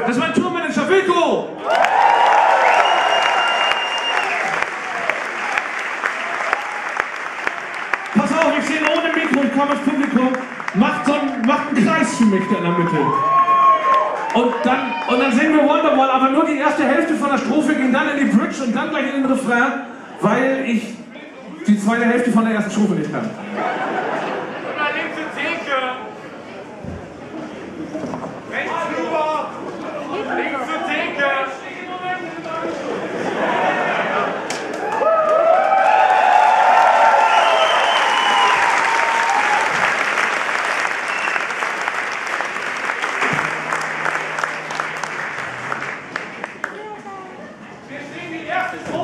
Das ist mein Tourmanager Wilko! Pass auf, ich sehe ohne Mikro, ich komme ins Publikum. Macht, so ein, macht einen Kreis für mich da in der Mitte. Und dann, und dann singen wir Wonderwall, aber nur die erste Hälfte von der Strophe ging dann in die Bridge und dann gleich in den Refrain, weil ich die zweite Hälfte von der ersten Strophe nicht kann. practice.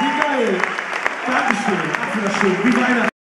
Wie geil! Dankeschön, ach, wieder schön. Wie Weihnachten.